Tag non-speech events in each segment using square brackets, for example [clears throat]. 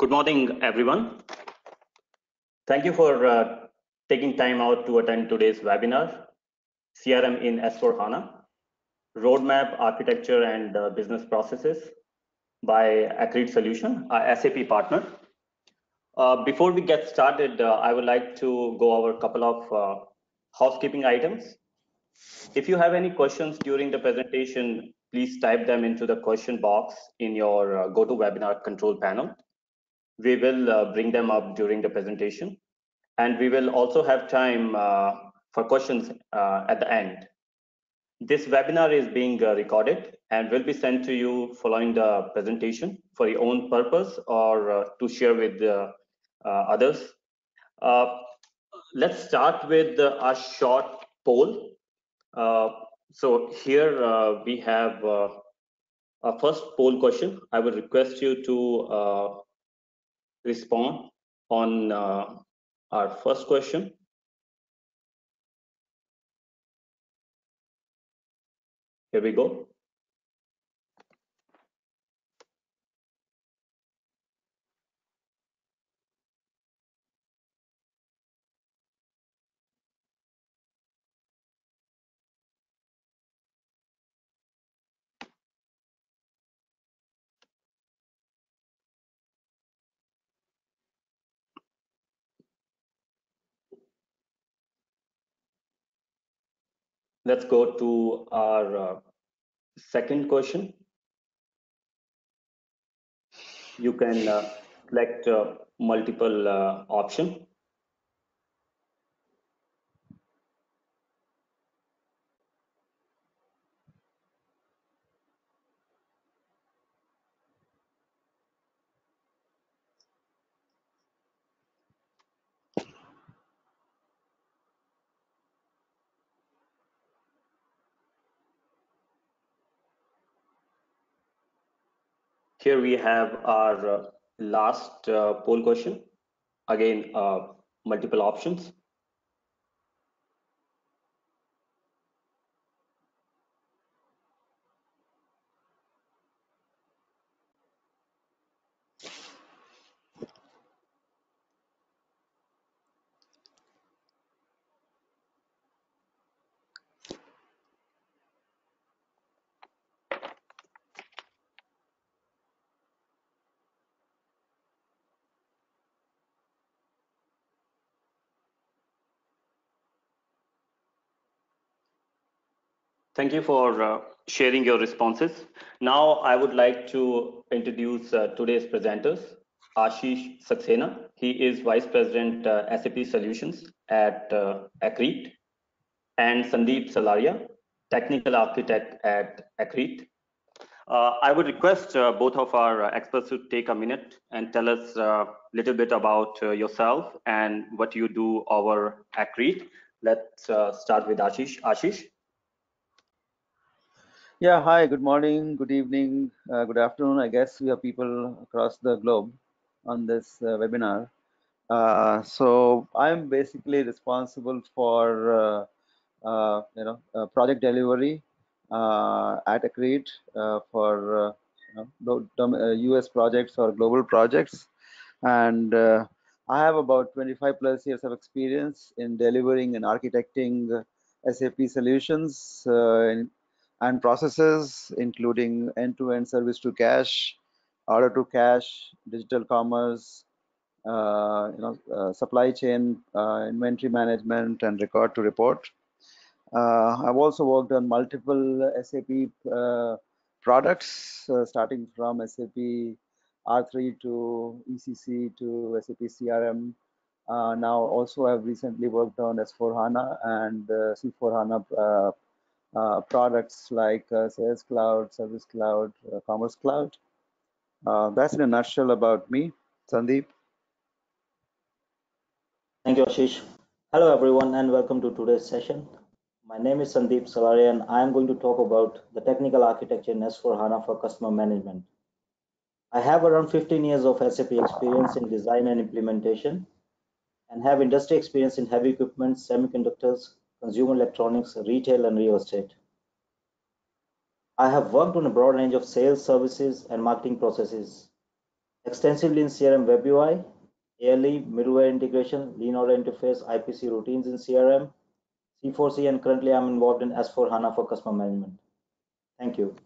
Good morning, everyone. Thank you for uh, taking time out to attend today's webinar, CRM in S4HANA, Roadmap, Architecture, and uh, Business Processes by Accrete Solution, our SAP partner. Uh, before we get started, uh, I would like to go over a couple of uh, housekeeping items. If you have any questions during the presentation, please type them into the question box in your uh, GoToWebinar control panel. We will uh, bring them up during the presentation. And we will also have time uh, for questions uh, at the end. This webinar is being uh, recorded and will be sent to you following the presentation for your own purpose or uh, to share with uh, others. let's start with a short poll. so here we have a first poll question. I would request you to respond on uh, our first question. Here we go. Let's go to our uh, second question. You can uh, select uh, multiple uh, option Here we have our uh, last uh, poll question. Again, uh, multiple options. Thank you for uh, sharing your responses. Now I would like to introduce uh, today's presenters. Ashish Saxena, he is Vice President uh, SAP Solutions at uh, Accrete, and Sandeep Salaria, Technical Architect at Accrete. Uh, I would request uh, both of our uh, experts to take a minute and tell us a little bit about yourself and what you do over Accrete. Let's start with Ashish. Ashish. Yeah, hi, good morning, good evening, uh, good afternoon. I guess we have people across the globe on this uh, webinar. Uh, so I'm basically responsible for, uh, uh, you know, uh, project delivery at Accrete for you know, US projects or global projects. And I have about 25 plus years of experience in delivering and architecting SAP solutions in and processes including end-to-end -end service to cash, order to cash, digital commerce, uh, you know, uh, supply chain, uh, inventory management, and record to report. Uh, I've also worked on multiple SAP uh, products, uh, starting from SAP R3 to ECC to SAP CRM. now also I've recently worked on S4 HANA and C4 HANA uh, products like uh, Sales Cloud, Service Cloud, uh, Commerce Cloud. Uh, that's in a nutshell about me. Sandeep. Thank you, Ashish. Hello, everyone, and welcome to today's session. My name is Sandeep Salaria, and I am going to talk about the technical architecture in S4 HANA for customer management. I have around 15 years of SAP experience in design and implementation and have industry experience in heavy equipment, semiconductors, consumer electronics, retail, and real estate. I have worked on a broad range of sales, services, and marketing processes. extensively in CRM Web UI, ALE, middleware integration, lean order interface, IPC routines in CRM, C4C, and currently I'm involved in S4 HANA for customer management. Thank you.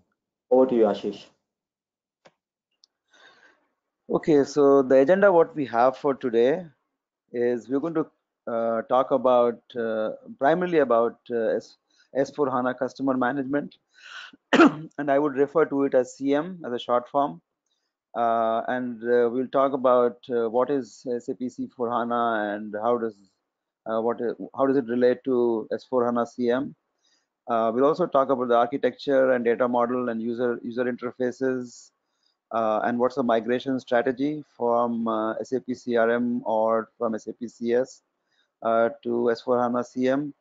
Over to you, Ashish. Okay, so the agenda what we have for today is we're going to uh, talk about uh, primarily about uh, S4 HANA customer management, [clears throat] and I would refer to it as CM as a short form. Uh, and uh, we'll talk about uh, what is SAP C4 HANA and how does what how does it relate to S4 HANA CM. we'll also talk about the architecture and data model and user user interfaces and what's the migration strategy from SAP CRM or from SAP CS to S4HANA CM.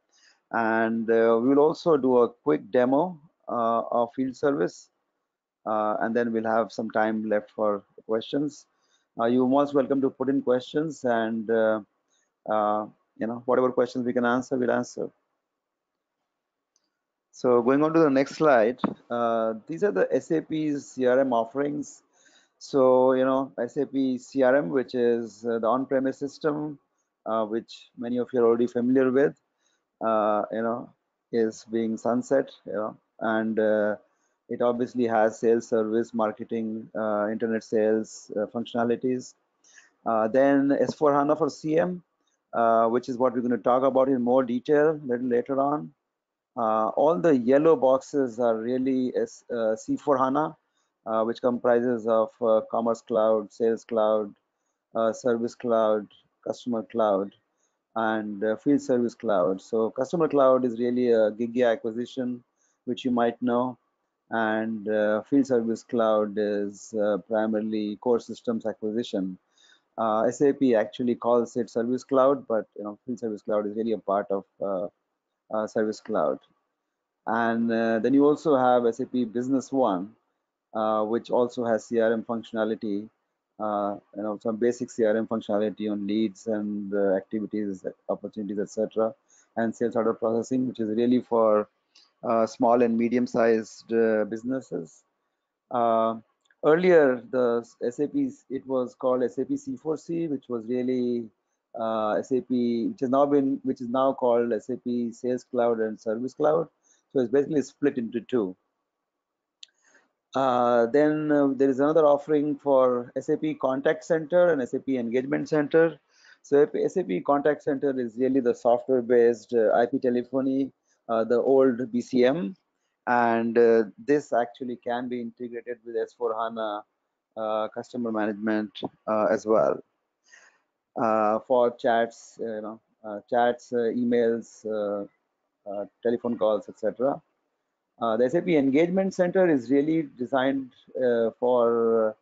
And we will also do a quick demo of field service uh, and then we'll have some time left for questions. Uh, you're most welcome to put in questions and uh, you know whatever questions we can answer, we'll answer. So going on to the next slide, uh, these are the SAP's CRM offerings. So, you know, SAP CRM, which is uh, the on-premise system, uh, which many of you are already familiar with, you know, is being sunset, you know, and it obviously has sales, service, marketing, uh, internet sales uh, functionalities. Uh, then S4 HANA for CM, uh, which is what we're going to talk about in more detail a little later on. Uh, all the yellow boxes are really S, uh, C4 HANA, which comprises of Commerce Cloud, Sales Cloud, Service Cloud, Customer Cloud, and Field Service Cloud. So Customer Cloud is really a Gigya acquisition, which you might know. And uh, field service cloud is uh, primarily core systems acquisition. Uh, sap actually calls it service cloud but you know field service cloud is really a part of uh, uh, service cloud. And uh, then you also have sap business one which also has crm functionality you know some basic crm functionality on leads and activities opportunities etc and sales order processing which is really for uh, small and medium-sized uh, businesses. Uh, earlier, the SAP it was called SAP C4C, which was really SAP, which has now been, which is now called SAP Sales Cloud and Service Cloud. So it's basically split into two. Uh, then uh, there is another offering for SAP Contact Center and SAP Engagement Center. So SAP Contact Center is really the software-based uh, IP telephony uh, the old BCM. And uh, this actually can be integrated with S4 HANA uh, customer management as well. for chats, you know, chats, emails, telephone calls, etc. Uh, the SAP Engagement Center is really designed uh, for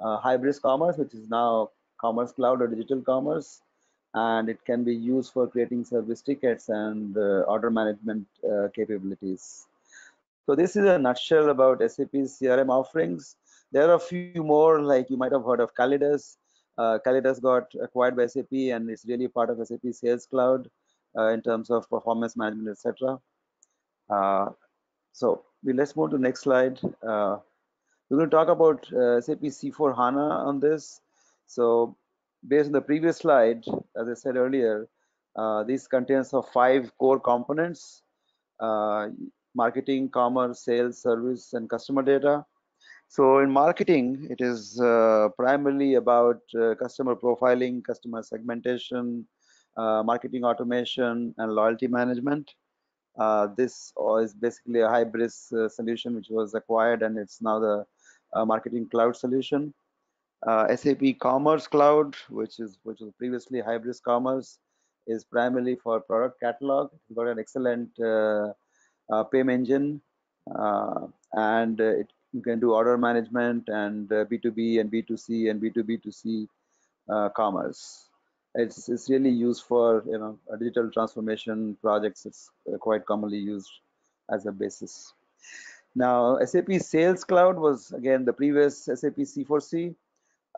uh, hybrid commerce, which is now Commerce Cloud or digital commerce and it can be used for creating service tickets and uh, order management uh, capabilities. So this is a nutshell about SAP's CRM offerings. There are a few more, like you might have heard of Callidus. Uh, Callidus got acquired by SAP and it's really part of SAP Sales Cloud in terms of performance management, etc. Uh, so let's move to the next slide. Uh, we're going to talk about SAP C4 HANA on this. So based on the previous slide, as I said earlier, uh, this contains of five core components, uh, marketing, commerce, sales, service, and customer data. So in marketing, it is uh, primarily about uh, customer profiling, customer segmentation, uh, marketing automation, and loyalty management. Uh, this is basically a Hybris solution which was acquired and it's now the marketing cloud solution uh, SAP Commerce Cloud, which is which was previously Hybris Commerce, is primarily for product catalog. It's got an excellent uh, uh, payment engine, uh, and uh, it, you can do order management and B2B uh, and B2C and B2B2C commerce. It's, it's really used for you know digital transformation projects. It's quite commonly used as a basis. Now, SAP Sales Cloud was again the previous SAP C4C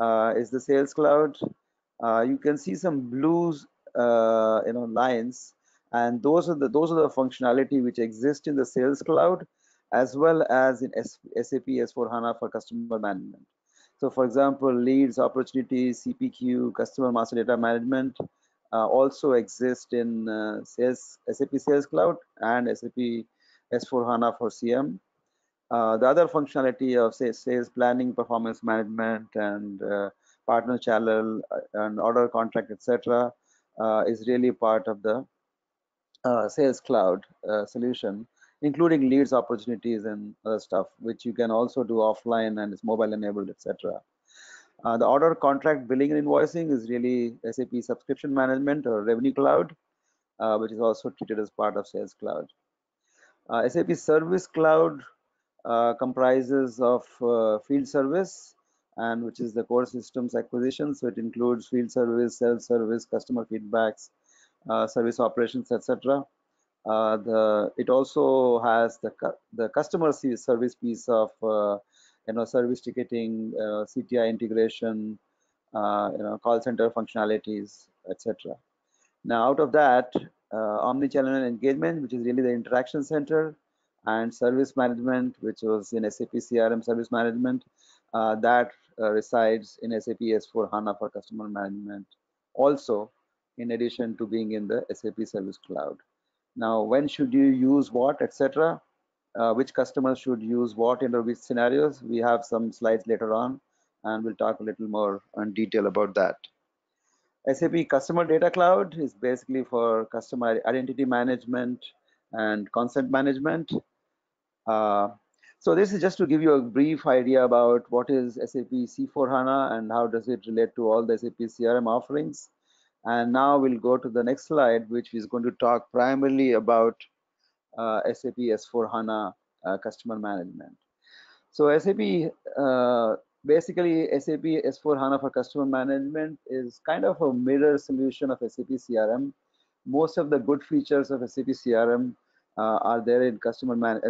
uh, is the Sales Cloud. Uh, you can see some blues, uh, you know, lines, and those are the those are the functionality which exist in the Sales Cloud, as well as in SAP S4 HANA for customer management. So for example, leads, opportunities, CPQ, customer master data management uh, also exist in uh, sales, SAP Sales Cloud and SAP S4HANA for CM. Uh, the other functionality of say, sales planning, performance management, and uh, partner channel uh, and order contract, etc., uh, is really part of the Sales Cloud solution including leads opportunities and other stuff, which you can also do offline and it's mobile enabled, etc. Uh, the order contract billing and invoicing is really SAP subscription management or revenue cloud, uh, which is also treated as part of sales cloud. Uh, SAP service cloud uh, comprises of uh, field service and which is the core systems acquisition. So it includes field service, self-service, customer feedbacks, uh, service operations, etc. Uh, the it also has the the customer service piece of uh, you know service ticketing, uh, CTI integration, uh, you know call center functionalities, etc. Now out of that, uh, omnichannel engagement, which is really the interaction center, and service management, which was in SAP CRM service management, that resides in SAP S4 HANA for customer management. Also, in addition to being in the SAP Service Cloud. Now, when should you use what, etc. Uh, which customers should use what in which scenarios? We have some slides later on, and we'll talk a little more in detail about that. SAP Customer Data Cloud is basically for customer identity management and consent management. Uh, so this is just to give you a brief idea about what is SAP C4 HANA and how does it relate to all the SAP CRM offerings. And now we'll go to the next slide, which is going to talk primarily about uh, SAP S4 HANA uh, customer management. So SAP, uh, basically SAP S4 HANA for customer management is kind of a mirror solution of SAP CRM. Most of the good features of SAP CRM uh, are there in customer man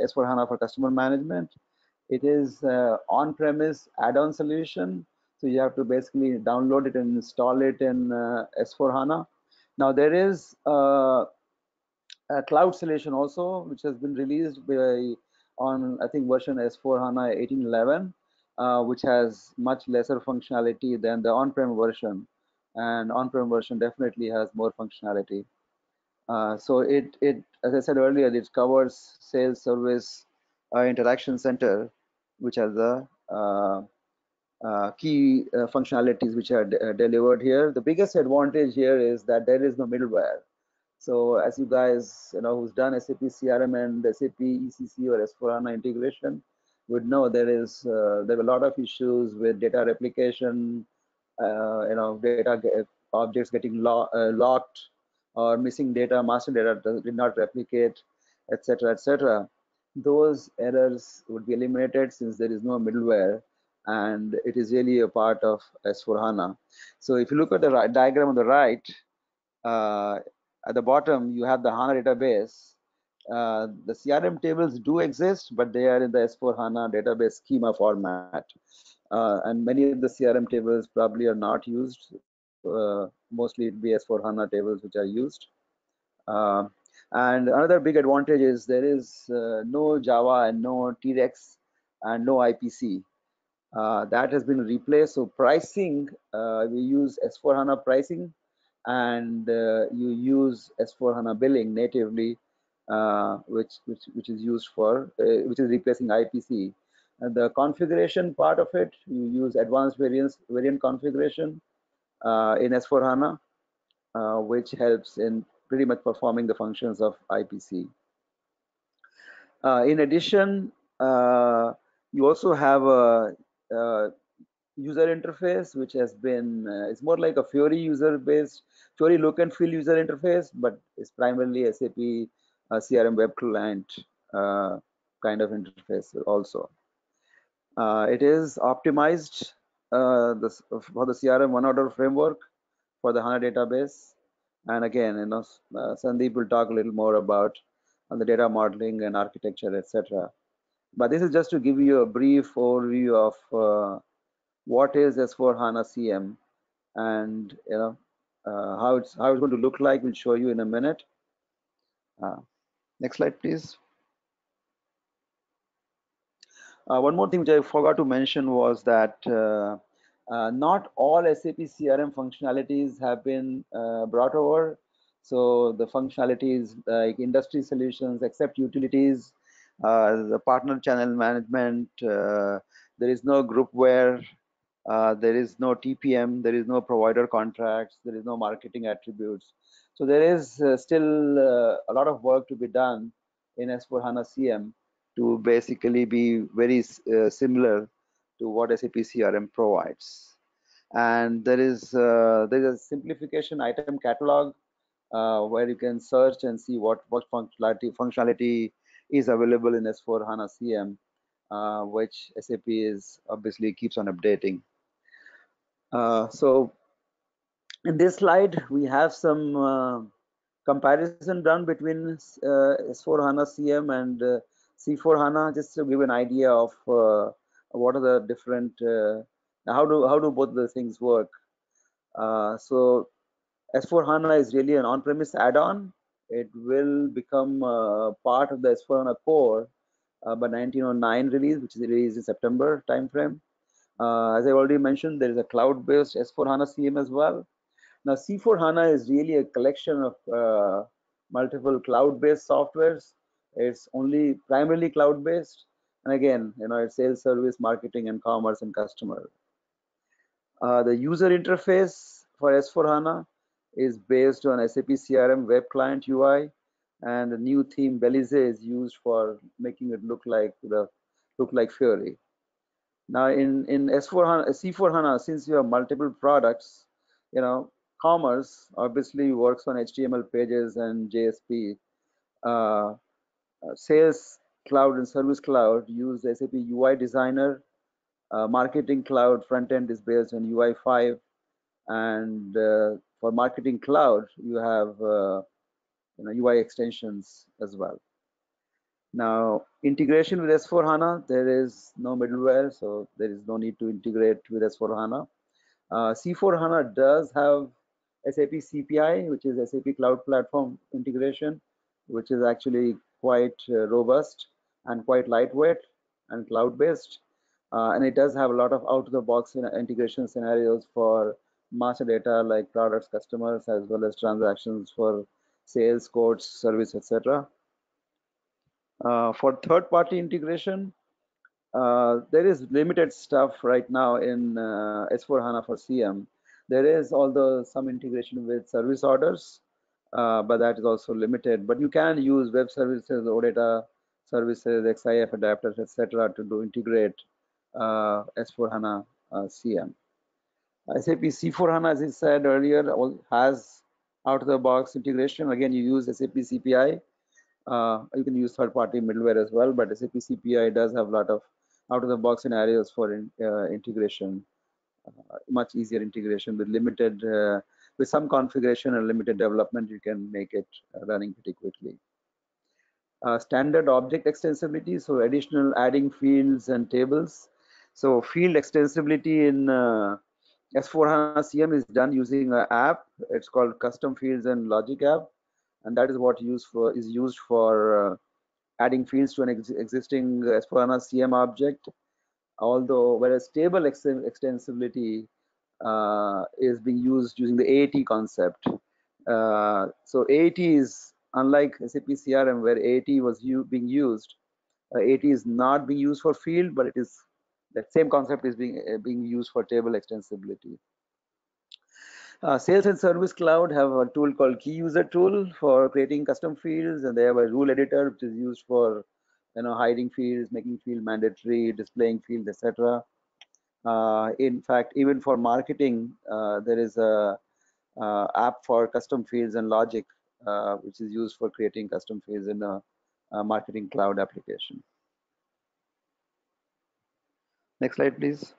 S4 HANA for customer management. It is uh, on-premise add-on solution so you have to basically download it and install it in uh, S4 HANA. Now there is uh, a cloud solution also, which has been released by on I think version S4 HANA 1811, uh, which has much lesser functionality than the on-prem version. And on-prem version definitely has more functionality. Uh, so it, it, as I said earlier, it covers sales, service, uh, interaction center, which has a uh, key uh, functionalities which are uh, delivered here. The biggest advantage here is that there is no middleware. So as you guys, you know, who's done SAP CRM and SAP ECC or S4HANA integration would know there is uh, there are a lot of issues with data replication, uh, you know, data get, objects getting lo uh, locked or missing data, master data did not replicate, etc., etc. Those errors would be eliminated since there is no middleware and it is really a part of S4HANA. So if you look at the right, diagram on the right, uh, at the bottom you have the HANA database. Uh, the CRM tables do exist, but they are in the S4HANA database schema format. Uh, and many of the CRM tables probably are not used. Uh, mostly it be S4HANA tables which are used. Uh, and another big advantage is there is uh, no Java and no TREX and no IPC. Uh, that has been replaced. So pricing, uh, we use S4 HANA pricing and uh, you use S4 HANA billing natively, uh, which, which, which is used for, uh, which is replacing IPC. And the configuration part of it, you use advanced variants, variant configuration in S4 HANA, which helps in pretty much performing the functions of IPC. in addition, you also have a user interface, which has been, uh, it's more like a Fiori user based, Fiori look and feel user interface, but it's primarily SAP uh, CRM web client kind of interface also. it is optimized this, for the CRM one order framework for the HANA database. And again, you know, uh, Sandeep will talk a little more about the data modeling and architecture, etc. But this is just to give you a brief overview of uh, what is S4 HANA CM and you know uh, how it's how it's going to look like. We'll show you in a minute. Uh, next slide, please. Uh, one more thing which I forgot to mention was that uh, uh, not all SAP CRM functionalities have been brought over. So the functionalities like industry solutions, except utilities, the partner channel management, uh, there is no groupware, uh, there is no TPM, there is no provider contracts, there is no marketing attributes. So there is uh, still uh, a lot of work to be done in S4HANA CM to basically be very uh, similar to what SAP CRM provides. And there is uh, there is a simplification item catalog uh, where you can search and see what what functionality functionality is available in S4 HANA CM, uh, which SAP is obviously keeps on updating. Uh, so in this slide, we have some uh, comparison done between uh, S4 HANA CM and uh, C4 HANA, just to give an idea of uh, what are the different, how do how do both the things work. so S4 HANA is really an on-premise add-on. It will become part of the S4 HANA core by 1909 release, which is released in September timeframe. Uh, as I already mentioned, there is a cloud-based S4 HANA CM as well. Now, C4 HANA is really a collection of uh, multiple cloud-based softwares. It's only primarily cloud-based, and again, you know, it's sales, service, marketing, and commerce and customer. Uh, the user interface for S4 HANA is based on SAP CRM Web Client UI, and the new theme Belize is used for making it look like the look like Fiori. Now in, in S4 HANA, C4 HANA, since you have multiple products, you know, commerce obviously works on HTML pages and JSP. Uh, uh, sales cloud and service cloud use SAP UI designer. Uh, marketing cloud front end is based on UI5. And uh, for marketing cloud, you have uh, you know, UI extensions as well. Now, integration with S4 HANA, there is no middleware, so there is no need to integrate with S4 HANA. Uh, C4 HANA does have SAP CPI, which is SAP Cloud Platform Integration, which is actually quite uh, robust and quite lightweight and cloud-based. Uh, and it does have a lot of out-of-the-box integration scenarios for master data like products, customers, as well as transactions for sales, quotes, service, etc. Uh, for third-party integration, uh, there is limited stuff right now in uh, S4 HANA for CM. There is although some integration with service orders, uh, but that is also limited. But you can use web services, OData services, XIF adapters, etc., to do integrate uh, S4 HANA uh, CM. SAP C4 HANA, as I said earlier, has out-of-the-box integration. Again, you use SAP CPI uh, you can use third-party middleware as well, but SAP CPI does have a lot of out-of-the-box scenarios for in, uh, integration, uh, much easier integration with limited, uh, with some configuration and limited development, you can make it uh, running pretty quickly. Uh, standard object extensibility, so additional adding fields and tables. So field extensibility in S4 HANA CM is done using an app. It's called Custom Fields and Logic app and that is what used for is used for uh, adding fields to an ex existing S4HANA CM object. Although, whereas table ex extensibility uh, is being used using the AET concept. Uh, so AET is unlike SAP CRM where AET was being used. Uh, AET is not being used for field, but it is that same concept is being uh, being used for table extensibility. Uh, Sales and Service Cloud have a tool called Key User Tool for creating custom fields, and they have a rule editor which is used for you know hiding fields, making field mandatory, displaying fields, etc. Uh, in fact, even for marketing, uh, there is a app for custom fields and logic, uh, which is used for creating custom fields in a, a marketing cloud application. Next slide, please.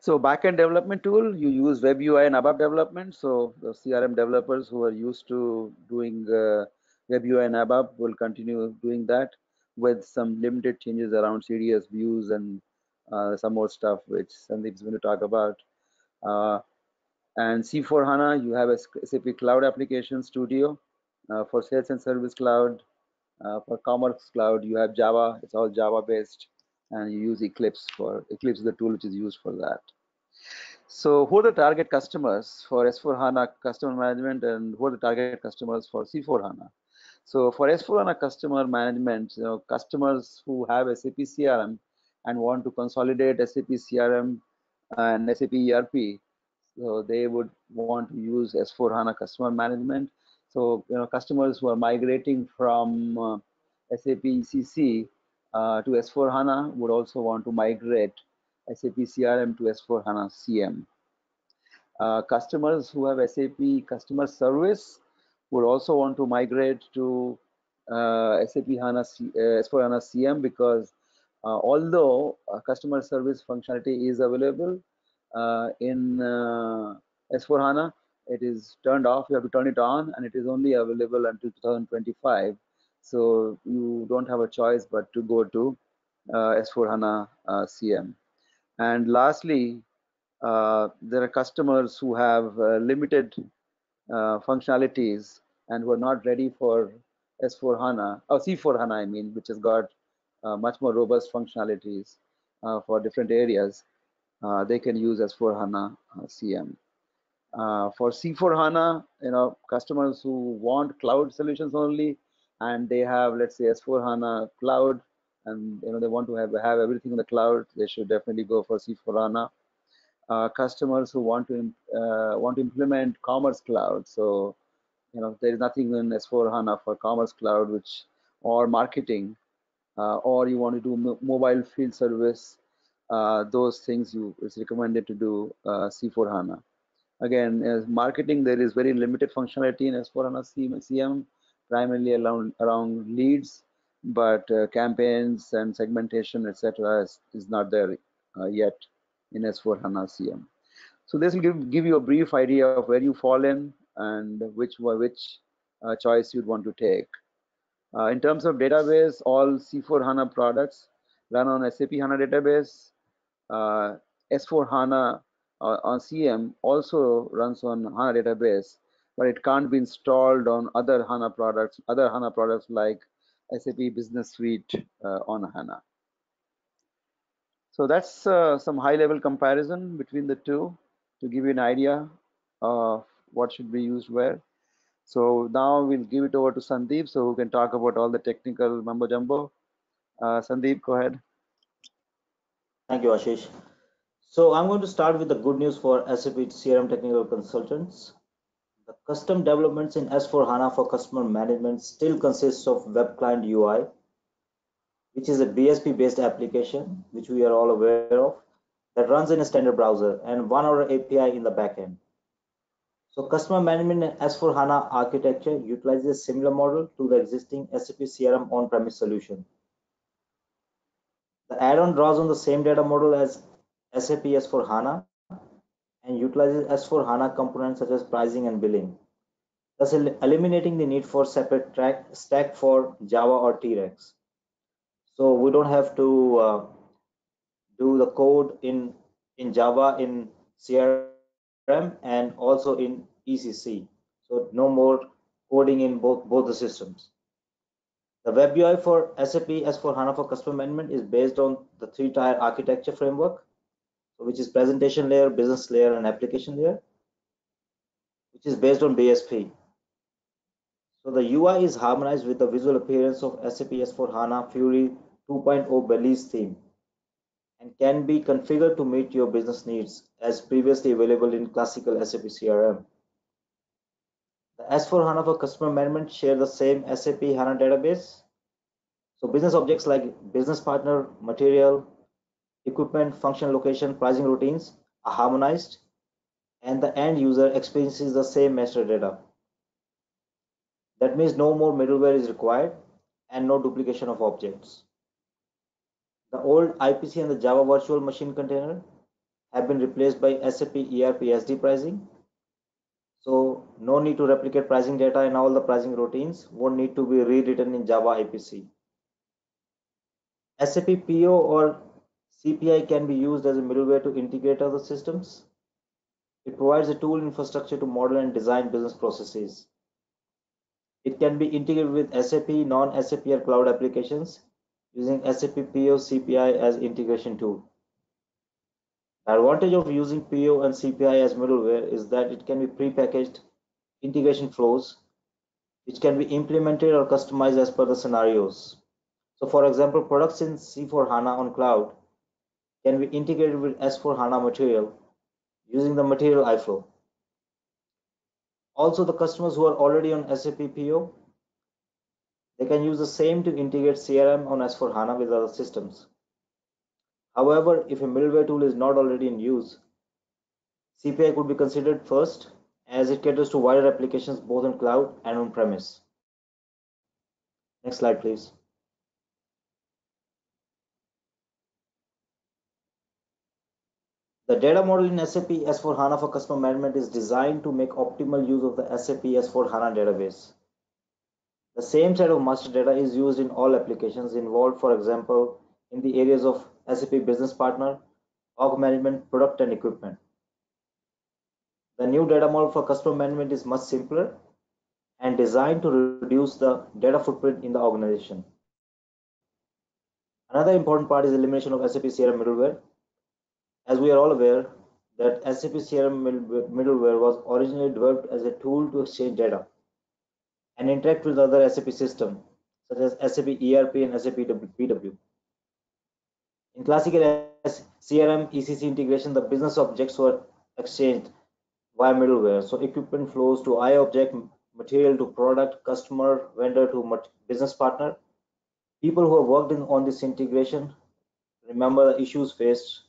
So backend development tool, you use web UI and ABAP development. So the CRM developers who are used to doing uh, web UI and ABAP will continue doing that with some limited changes around CDS views and uh, some more stuff which Sandeep is going to talk about. Uh, and C4 HANA, you have a SAP Cloud Application Studio uh, for Sales and Service Cloud. Uh, for Commerce Cloud, you have Java. It's all Java based, and you use Eclipse for Eclipse is the tool which is used for that. So who are the target customers for S4 HANA customer management and who are the target customers for C4 HANA? So for S4 HANA customer management, you know, customers who have SAP CRM and want to consolidate SAP CRM and SAP ERP, so they would want to use S4 HANA customer management. So you know, customers who are migrating from uh, SAP ECC uh, to S4 HANA would also want to migrate SAP CRM to S4 HANA CM. Uh, customers who have SAP customer service would also want to migrate to uh, SAP HANA uh, S4 HANA CM because uh, although customer service functionality is available uh, in uh, S4 HANA, it is turned off. You have to turn it on, and it is only available until 2025. So you don't have a choice but to go to S4 HANA CM. And lastly, uh, there are customers who have uh, limited uh, functionalities and who are not ready for S4 HANA, or C4 HANA, I mean, which has got uh, much more robust functionalities uh, for different areas. they can use S4 HANA CM. for C4 HANA, you know, customers who want cloud solutions only, and they have, let's say, S4 HANA cloud and you know they want to have have everything in the cloud, they should definitely go for C4 HANA. Uh, customers who want to uh, want to implement Commerce Cloud, so you know there is nothing in S4 HANA for Commerce Cloud, which or marketing, uh, or you want to do mobile field service. Uh, those things you it's recommended to do uh, C4 HANA. Again, as marketing, there is very limited functionality in S4 HANA CM, primarily around around leads but uh, campaigns and segmentation, etc., is, is, not there uh, yet in S4 HANA CM. So this will give, give you a brief idea of where you fall in and which which uh, choice you'd want to take. Uh, in terms of database, all C4 HANA products run on SAP HANA database. Uh, S4 HANA uh, on CM also runs on HANA database, but it can't be installed on other HANA products, other HANA products like SAP Business Suite uh, on HANA. So that's uh, some high-level comparison between the two to give you an idea of what should be used where. So now we'll give it over to Sandeep so who can talk about all the technical mumbo jumbo. Uh, Sandeep, go ahead. Thank you, Ashish. So I'm going to start with the good news for SAP CRM technical consultants. Custom developments in S4HANA for customer management still consists of web client UI, which is a BSP based application, which we are all aware of, that runs in a standard browser and one order API in the backend. So customer management in S4HANA architecture utilizes a similar model to the existing SAP CRM on-premise solution. The add-on draws on the same data model as SAP S4HANA and utilizes S4 HANA components such as pricing and billing, thus eliminating the need for separate track stack for Java or TREX. So we don't have to uh, do the code in in Java in CRM and also in ECC. So no more coding in both both the systems. The web UI for SAP S4 HANA for customer management is based on the three-tier architecture framework which is presentation layer, business layer, and application layer, which is based on BSP. So the UI is harmonized with the visual appearance of SAP S4 HANA Fiori 2.0 Belize theme and can be configured to meet your business needs as previously available in classical SAP CRM. The S4 HANA for customer management share the same SAP HANA database. So business objects like business partner, material, equipment, function, location, pricing routines are harmonized, and the end user experiences the same master data. That means no more middleware is required and no duplication of objects. The old IPC and the Java virtual machine container have been replaced by SAP ERP SD pricing. So no need to replicate pricing data and all the pricing routines won't need to be rewritten in Java IPC. SAP PO or CPI can be used as a middleware to integrate other systems. It provides a tool infrastructure to model and design business processes. It can be integrated with SAP, non-SAP or cloud applications using SAP PO CPI as integration tool. The advantage of using PO and CPI as middleware is that it can be pre-packaged integration flows, which can be implemented or customized as per the scenarios. So for example, products in C4 HANA on cloud can be integrated with S4 HANA material using the material iFlow. Also, the customers who are already on SAP PO, they can use the same to integrate CRM on S4 HANA with other systems. However, if a middleware tool is not already in use, CPI could be considered first as it caters to wider applications both on cloud and on premise. Next slide, please. The data model in SAP S4HANA for customer management is designed to make optimal use of the SAP S4HANA database. The same set of master data is used in all applications involved, for example, in the areas of SAP Business Partner, org management, product and equipment. The new data model for customer management is much simpler and designed to reduce the data footprint in the organization. Another important part is elimination of SAP CRM middleware as we are all aware that SAP CRM middleware was originally developed as a tool to exchange data and interact with other SAP systems such as SAP ERP and SAP BW. In classical CRM ECC integration, the business objects were exchanged via middleware. So equipment flows to I object, material to product, customer, vendor to business partner. People who have worked in, on this integration remember the issues faced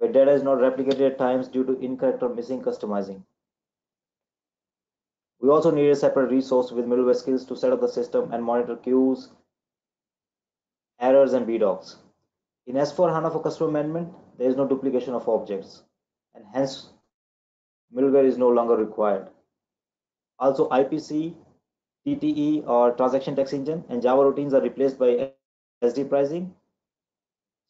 where data is not replicated at times due to incorrect or missing customizing. We also need a separate resource with middleware skills to set up the system and monitor queues, errors, and BDocs. In S4 HANA for customer management, there is no duplication of objects, and hence middleware is no longer required. Also, IPC, TTE, or transaction tax engine, and Java routines are replaced by SD pricing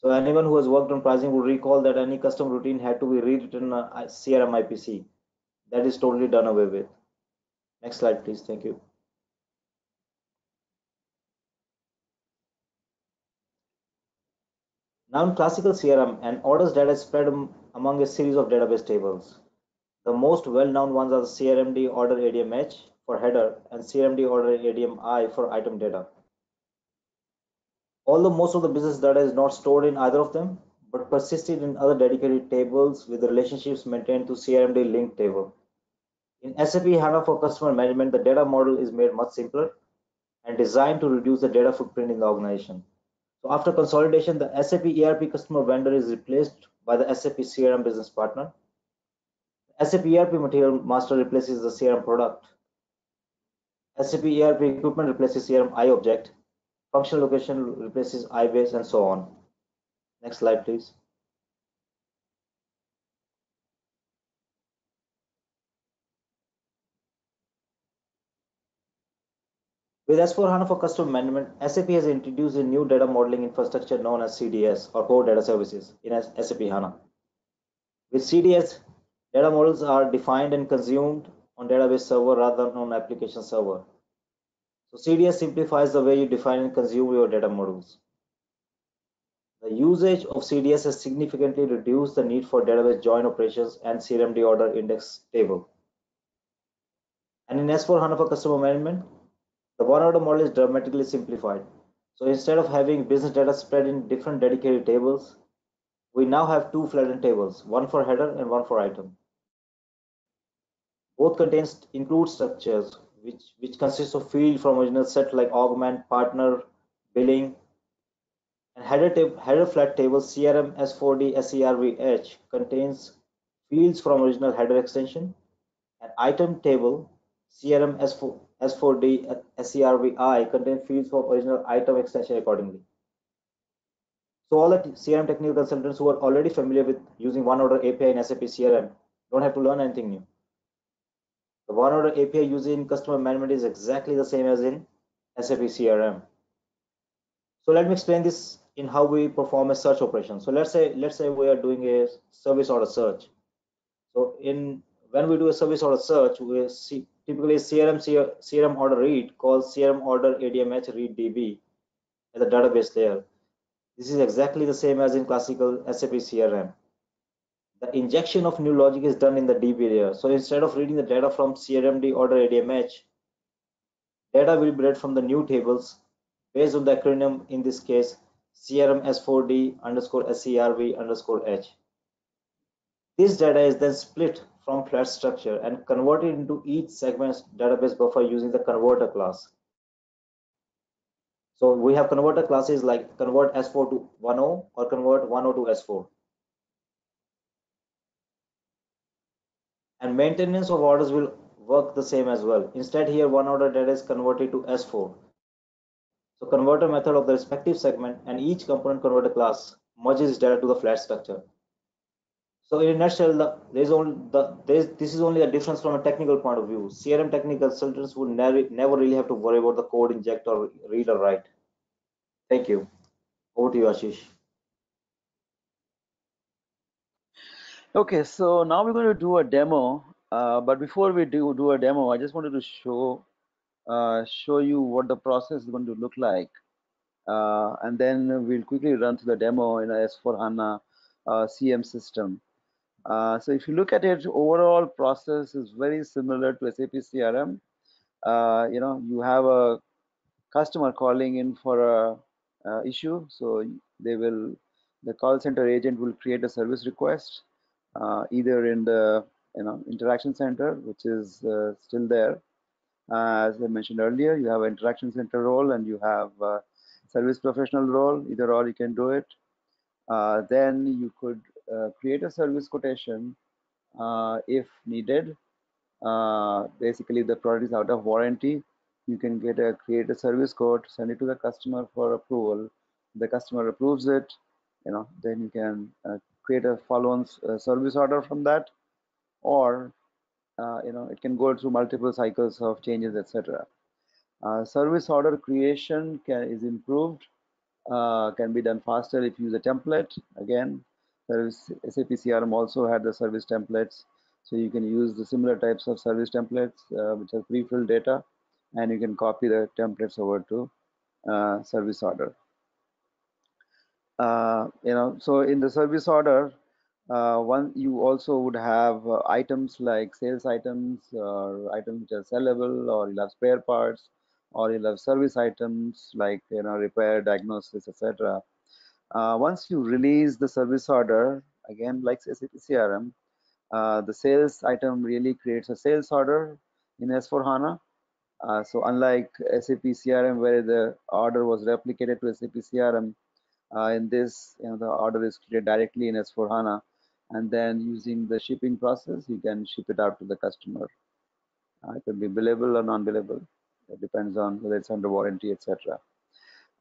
so anyone who has worked on pricing will recall that any custom routine had to be rewritten CRM IPC. That is totally done away with. Next slide, please. Thank you. Now in classical CRM, an orders data is spread among a series of database tables. The most well-known ones are the CRMD order ADMH for header and CRMD order ADMI for item data. Although most of the business data is not stored in either of them, but persisted in other dedicated tables with the relationships maintained to CRMD linked table. In SAP HANA for customer management, the data model is made much simpler and designed to reduce the data footprint in the organization. So after consolidation, the SAP ERP customer vendor is replaced by the SAP CRM business partner. SAP ERP material master replaces the CRM product. SAP ERP equipment replaces CRM I object Functional location replaces IBase and so on. Next slide, please. With S4HANA for Customer Management, SAP has introduced a new data modeling infrastructure known as CDS or Core Data Services in SAP HANA. With CDS, data models are defined and consumed on database server rather than on application server. So CDS simplifies the way you define and consume your data models. The usage of CDS has significantly reduced the need for database join operations and CRMD order index table. And in S4 HANA for customer management, the one order model is dramatically simplified. So instead of having business data spread in different dedicated tables, we now have two flattened tables, one for header and one for item. Both contains include structures which, which consists of field from original set like orgman, partner, billing, and header, tab, header flat table CRM S4D SERVH contains fields from original header extension, and item table CRM S4, S4D SERVI contains fields from original item extension accordingly. So all the CRM technical consultants who are already familiar with using one order API in SAP CRM don't have to learn anything new. The one order API used in customer management is exactly the same as in SAP CRM. So let me explain this in how we perform a search operation. So let's say let's say we are doing a service order search. So in when we do a service order search, we see typically CRM CRM order read calls CRM order ADMH read DB as a database layer. This is exactly the same as in classical SAP CRM. The injection of new logic is done in the DB layer. So instead of reading the data from CRMD order ADMH, data will be read from the new tables based on the acronym in this case CRM S4D underscore SCRV underscore H. This data is then split from flat structure and converted into each segment's database buffer using the converter class. So we have converter classes like convert S4 to 10 or convert 10 to S4. And maintenance of orders will work the same as well. Instead here one order data is converted to S4. So converter method of the respective segment and each component converter class merges data to the flat structure. So in a nutshell, the, there's only the there's, this is only a difference from a technical point of view. CRM technical consultants would never never really have to worry about the code inject or read or write. Thank you. Over to you, Ashish. Okay, so now we're going to do a demo. Uh, but before we do do a demo, I just wanted to show uh, show you what the process is going to look like. Uh, and then we'll quickly run through the demo in a S4 HANA uh, CM system. Uh, so if you look at it, overall process is very similar to SAP CRM. Uh, you know, you have a customer calling in for a, issue, so they will, the call center agent will create a service request, either in the you know interaction center, which is uh, still there. Uh, as I mentioned earlier, you have interaction center role and you have service professional role. Either or, you can do it. then you could uh, create a service quotation uh, if needed. Uh, basically, the product is out of warranty. You can get a create a service quote, send it to the customer for approval. The customer approves it. You know, then you can create a follow-on service order from that, or uh, you know it can go through multiple cycles of changes etc uh, service order creation can, is improved uh, can be done faster if you use a template again Service, SAP CRM also had the service templates. So you can use the similar types of service templates, uh, which are pre-filled data, and you can copy the templates over to uh, service order. Uh, you know, so in the service order, uh, one you also would have uh, items like sales items or items which are sellable, or you'll have spare parts, or you'll have service items like you know repair, diagnosis, etc. Uh, once you release the service order, again, like SAP CRM, uh, the sales item really creates a sales order in S4HANA. Uh, so unlike SAP CRM, where the order was replicated to SAP CRM, in this, you know, the order is created directly in S4HANA. And then using the shipping process, you can ship it out to the customer. Uh, it can be billable or non-billable. It depends on whether it's under warranty, etc.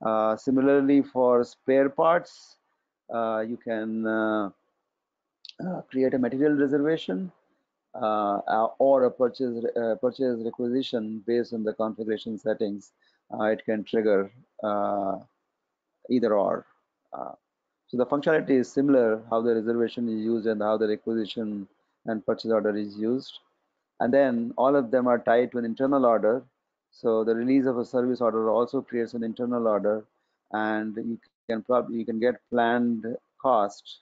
Uh, similarly, for spare parts, uh, you can uh, create a material reservation or a purchase purchase requisition based on the configuration settings. it can trigger either or. So the functionality is similar, how the reservation is used and how the requisition and purchase order is used. And then all of them are tied to an internal order so the release of a service order also creates an internal order, and you can probably you can get planned cost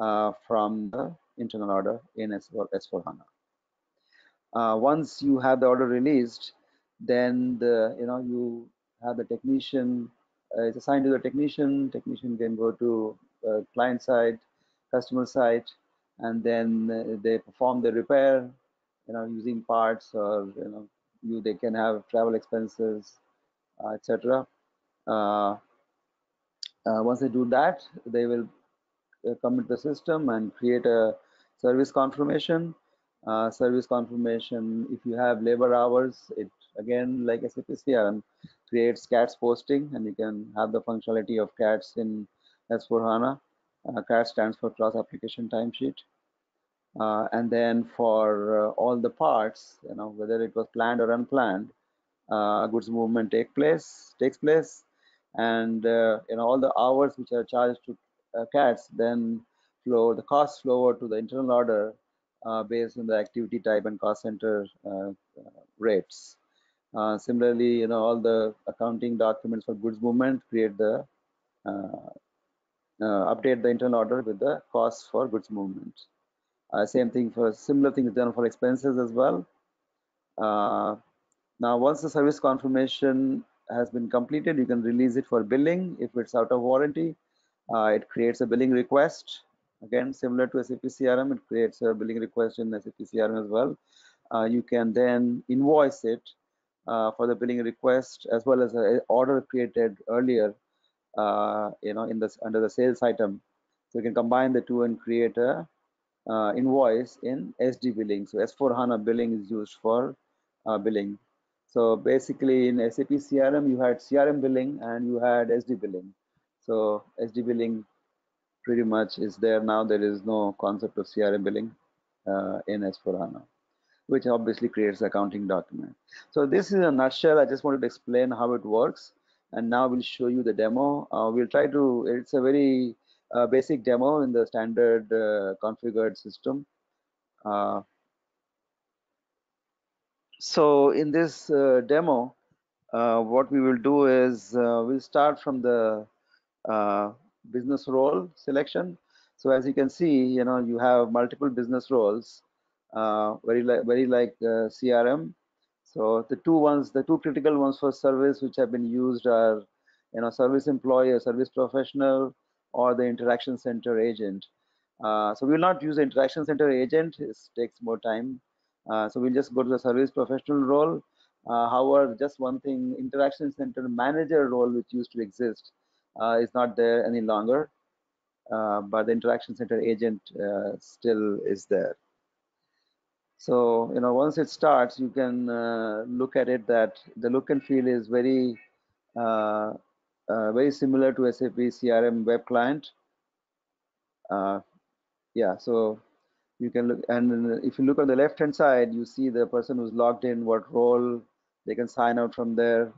uh, from the internal order in S4, S4 HANA. Uh, once you have the order released, then the you know you have the technician. Uh, it's assigned to the technician. Technician can go to uh, client side, customer side, and then uh, they perform the repair. You know, using parts or you know you they can have travel expenses etc once they do that they will come into the system and create a service confirmation uh, service confirmation if you have labor hours it again like SAP CRM creates CATS posting and you can have the functionality of CATS in S4 HANA uh, CATS stands for cross application timesheet. Uh, and then for uh, all the parts, you know, whether it was planned or unplanned, uh, goods movement take place, takes place, and uh, you know all the hours which are charged to uh, CATS then flow, the costs flow over to the internal order uh, based on the activity type and cost center rates. Uh, similarly, you know, all the accounting documents for goods movement create the uh, uh, update the internal order with the cost for goods movement. Uh, same thing for similar things done for expenses as well. Now, once the service confirmation has been completed, you can release it for billing. If it's out of warranty, it creates a billing request. Again, similar to SAP CRM, it creates a billing request in SAP CRM as well. Uh, you can then invoice it for the billing request as well as an order created earlier, uh, you know, in this under the sales item. So you can combine the two and create a uh, invoice in SD billing. So S4 HANA billing is used for uh, billing. So basically in SAP CRM, you had CRM billing and you had SD billing. So SD billing pretty much is there now. There is no concept of CRM billing uh, in S4HANA, which obviously creates accounting document. So this is a nutshell. I just wanted to explain how it works. And now we'll show you the demo. Uh, we'll try to, it's a very uh, basic demo in the standard uh, configured system. Uh, so in this uh, demo, uh, what we will do is we'll start from the business role selection. So as you can see, you know, you have multiple business roles, very like very like CRM. So the two ones, the two critical ones for service which have been used are, you know, service employee, service professional, or the interaction center agent. Uh, so we will not use the interaction center agent, it takes more time. Uh, so we'll just go to the service professional role. Uh, however, just one thing, interaction center manager role, which used to exist, uh, is not there any longer. Uh, but the interaction center agent uh, still is there. So, you know, once it starts, you can look at it that the look and feel is very uh, very similar to SAP CRM web client. Uh, yeah, so you can look, and if you look on the left hand side, you see the person who's logged in, what role, they can sign out from there.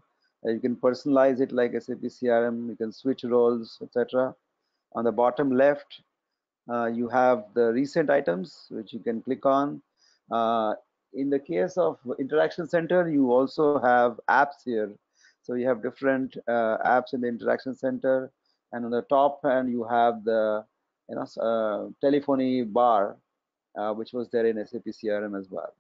Uh, you can personalize it like SAP CRM, you can switch roles, etc. On the bottom left, uh, you have the recent items, which you can click on. Uh, in the case of Interaction Center, you also have apps here so you have different uh, apps in the interaction center, and on the top and you have the you know uh, telephony bar, uh, which was there in SAP CRM as well.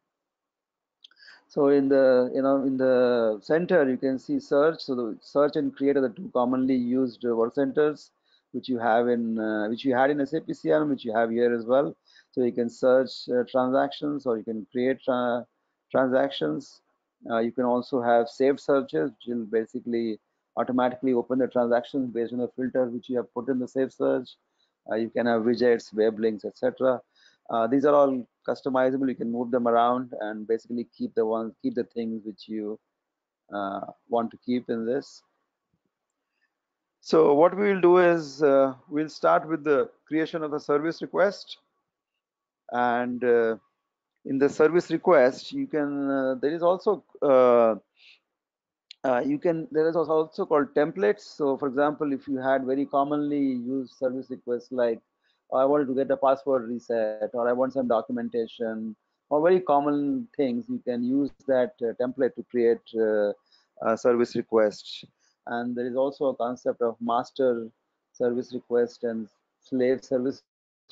So in the you know in the center you can see search. So the search and create are the two commonly used work centers, which you have in uh, which you had in SAP CRM, which you have here as well. So you can search uh, transactions or you can create tra transactions. Uh, you can also have saved searches, which will basically automatically open the transactions based on the filter which you have put in the save search. Uh, you can have widgets, web links, etc. Uh, these are all customizable. You can move them around and basically keep the ones, keep the things which you uh, want to keep in this. So what we will do is uh, we'll start with the creation of a service request and uh, in the service request you can uh, there is also uh, uh, you can there is also called templates. So for example if you had very commonly used service requests like oh, i wanted to get a password reset or i want some documentation or very common things you can use that uh, template to create uh, a service request. And there is also a concept of master service request and slave service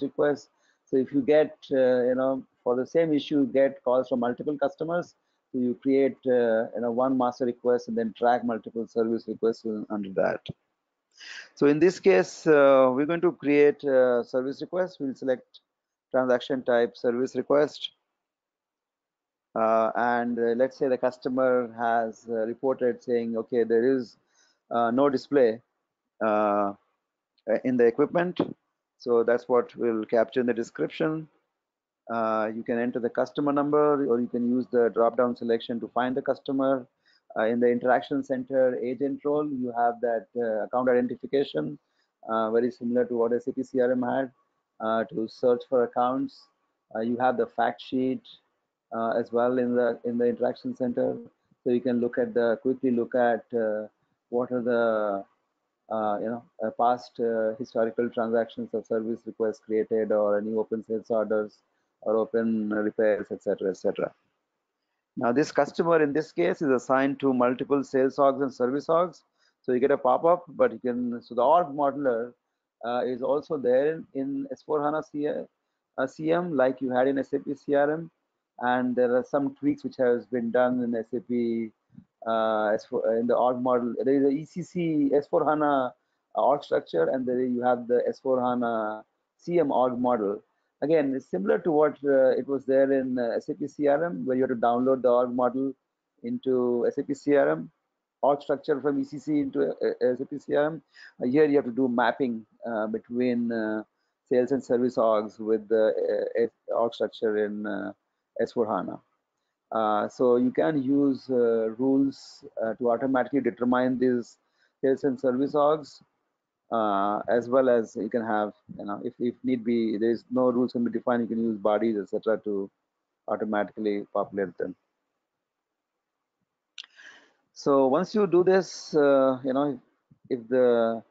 request so if you get uh, you know for the same issue you get calls from multiple customers so you create uh, you know one master request and then track multiple service requests under that. So in this case uh, we're going to create a service request. We'll select transaction type service request. Uh, and uh, let's say the customer has uh, reported saying okay there is no display in the equipment so that's what we'll capture in the description uh, you can enter the customer number or you can use the drop down selection to find the customer. Uh, in the interaction center agent role, you have that uh, account identification, uh, very similar to what SAP CRM had uh, to search for accounts. Uh, you have the fact sheet as well in the in the interaction center, so you can look at the quickly look at what are the you know past historical transactions of service requests created or any open sales orders or open repairs, etc., etc. Now this customer in this case is assigned to multiple sales orgs and service orgs. So you get a pop-up, but you can, so the org modeler uh, is also there in S4HANA CM uh, like you had in SAP CRM. And there are some tweaks which has been done in SAP uh, S4, in the org model. There is a ECC S4HANA org structure and there you have the S4HANA CM org model. Again, it's similar to what uh, it was there in uh, SAP CRM, where you have to download the org model into SAP CRM, org structure from ECC into uh, SAP CRM. Uh, here you have to do mapping uh, between uh, sales and service orgs with the org structure in S4HANA. so you can use rules to automatically determine these sales and service orgs uh, as well as you can have, you know, if, if need be, there is no rules can be defined, you can use BAdIs, etc., to automatically populate them. So once you do this, uh, you know, if the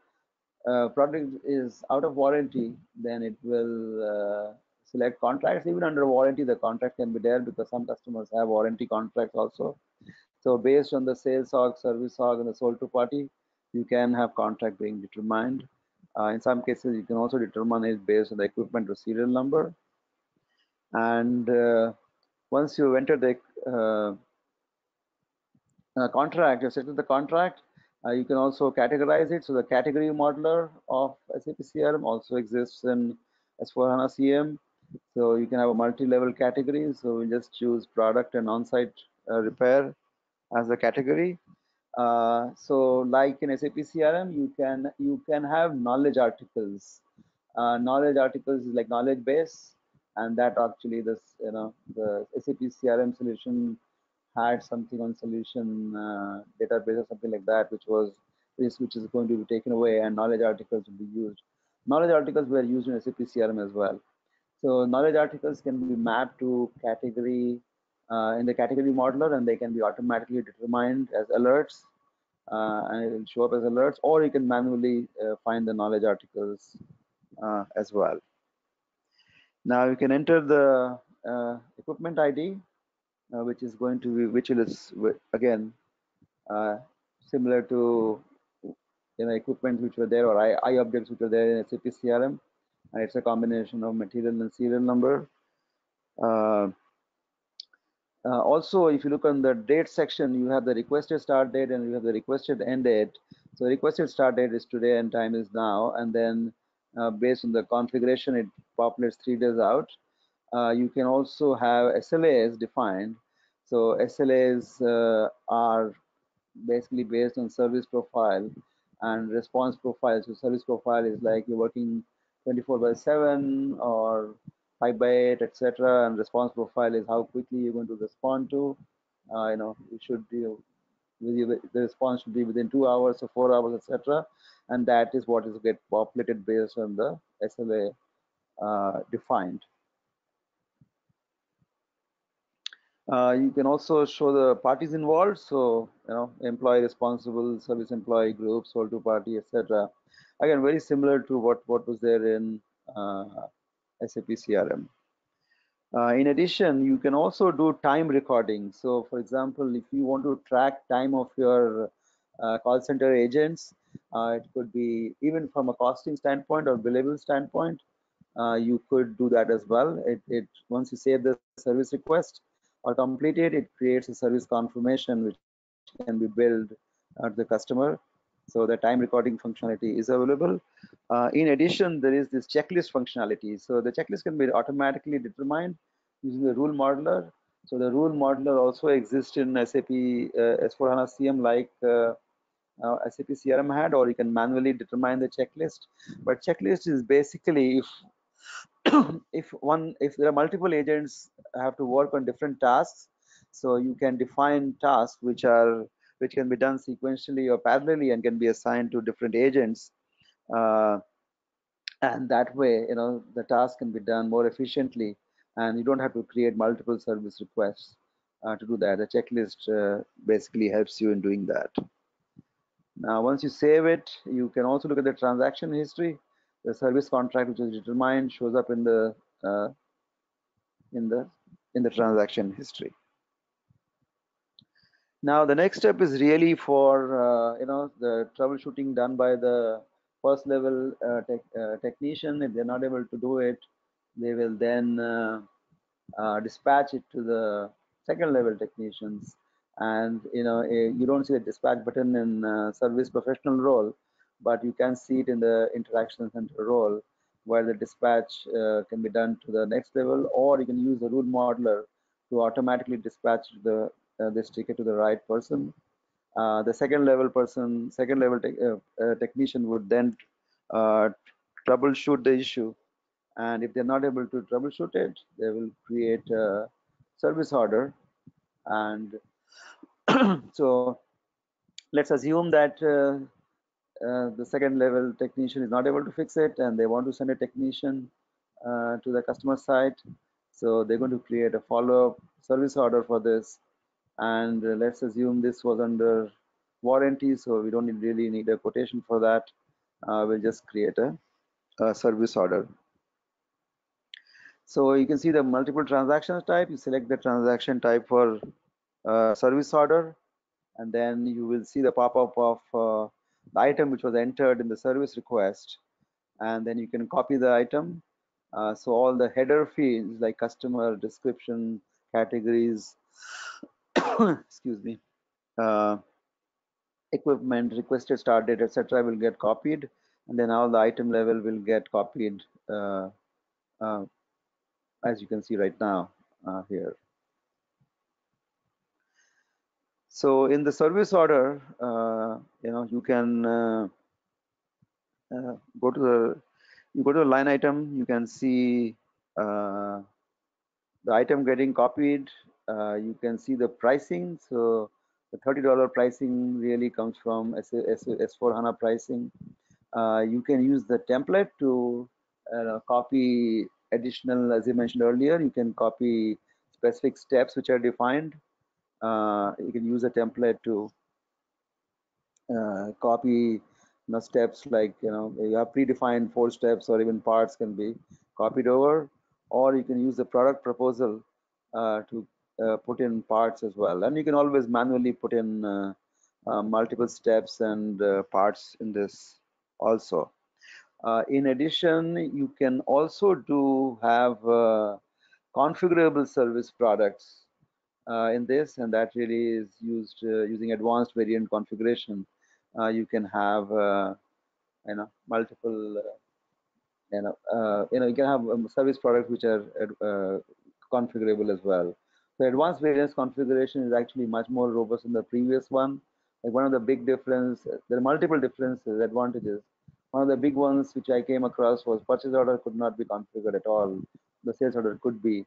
uh, product is out of warranty, then it will uh, select contracts. Even under warranty, the contract can be there because some customers have warranty contracts also. So based on the sales org, service org, and the sold to party, you can have contract being determined. Uh, in some cases, you can also determine it based on the equipment or serial number. And uh, once you enter the uh, uh contract, you set the contract, uh, you can also categorize it. So the category modeler of SAP CRM also exists in S4HANA CM. So you can have a multi-level category. So we just choose product and on-site uh, repair as a category. Uh, so like in SAP CRM, you can you can have knowledge articles. Uh, knowledge articles is like knowledge base, and that actually this you know the SAP CRM solution had something on solution uh, database or something like that, which was this which is going to be taken away, and knowledge articles will be used. Knowledge articles were used in SAP CRM as well. So knowledge articles can be mapped to category uh, in the category modeler and they can be automatically determined as alerts uh, and it will show up as alerts or you can manually uh, find the knowledge articles uh, as well. Now you can enter the uh, equipment ID uh, which is going to be which is again similar to you know equipment which were there or I, I objects which were there in SAP CRM it's a combination of material and serial number. Uh, uh, also, if you look on the date section, you have the requested start date and you have the requested end date. So requested start date is today and time is now. And then uh, based on the configuration, it populates three days out. Uh, you can also have SLAs defined. So SLAs uh, are basically based on service profile and response profile. So service profile is like you're working 24 by 7 or 5 by 8 etc and response profile is how quickly you're going to respond to. Uh, you know you should be the response should be within two hours or four hours etc and that is what is get populated based on the SLA uh, defined uh, you can also show the parties involved so you know employee responsible service employee groups, sold to party etc again very similar to what what was there in uh, SAP CRM. Uh, in addition, you can also do time recording. So for example, if you want to track time of your uh, call center agents, uh, it could be even from a costing standpoint or billable standpoint, uh, you could do that as well. It, it Once you save the service request or completed, it, creates a service confirmation which can be billed to the customer so the time recording functionality is available. Uh, in addition, there is this checklist functionality. So the checklist can be automatically determined using the rule modeler. So the rule modeler also exists in SAP uh, S4HANA CM like uh, uh, SAP CRM had, or you can manually determine the checklist. But checklist is basically if [coughs] if one if there are multiple agents have to work on different tasks, so you can define tasks which are which can be done sequentially or parallelly and can be assigned to different agents. Uh, and that way, you know, the task can be done more efficiently and you don't have to create multiple service requests uh, to do that. The checklist uh, basically helps you in doing that. Now, once you save it, you can also look at the transaction history. The service contract which is determined shows up in the uh, in the in the transaction history. Now the next step is really for uh, you know the troubleshooting done by the first level uh, tech, uh, technician. If they're not able to do it, they will then uh, uh, dispatch it to the second level technicians. And you know you don't see the dispatch button in service professional role, but you can see it in the interaction center role where the dispatch can be done to the next level, or you can use the rule modeler to automatically dispatch the uh, this ticket to the right person. Uh, the second level person, second level te uh, technician would then troubleshoot the issue. And if they're not able to troubleshoot it, they will create a service order. And [clears throat] so let's assume that uh, the second level technician is not able to fix it and they want to send a technician uh, to the customer site. So they're going to create a follow-up service order for this. And uh, let's assume this was under warranty so we don't really need a quotation for that. Uh, we'll just create a, a, service order. So you can see the multiple transactions type. You select the transaction type for uh, service order. And then you will see the pop-up of uh, the item which was entered in the service request and then you can copy the item uh, so all the header fields like customer description categories [coughs] excuse me, uh, equipment, requested start date, etc. will get copied, and then all the item level will get copied, uh, uh, as you can see right now uh, here. So in the service order, uh, you know, you can uh, go to the you go to a line item, you can see the item getting copied uh, you can see the pricing. So the $30 pricing really comes from S4 HANA pricing. Uh, you can use the template to uh, copy additional, as I mentioned earlier, you can copy specific steps which are defined. Uh, you can use a template to uh, copy know, steps like, you know, you have predefined four steps or even parts can be copied over, or you can use the product proposal uh, to uh, put in parts as well. And you can always manually put in uh, uh, multiple steps and parts in this also. in addition, you can also do have configurable service products uh, in this and that really is used uh, using advanced variant configuration uh, you can have you know multiple you know you know you can have um, service products which are configurable as well So advanced variant configuration is actually much more robust than the previous one. Like one of the big difference, there are multiple differences, advantages. One of the big ones which I came across was purchase order could not be configured at all. The sales order could be.